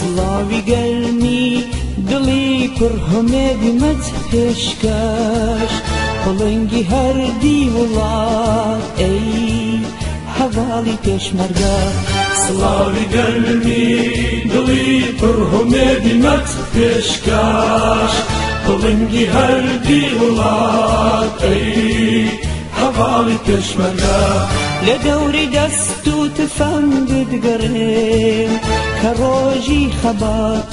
سڵاوی گەرمی دڵی کوڕ هەمێدی مەچ پێشکەش بڵنگی هەردی وڵات ئەی هەواڵی پێشمەرگە سڵاوی گەرمی دڵی کوڕ هەمێدی مەچ پێشکەش بڵنگی هەردی وڵات ئەی هەواڵی پێشمەرگە لە دەوری دەست و تفەنگت گەڕێن کە خبر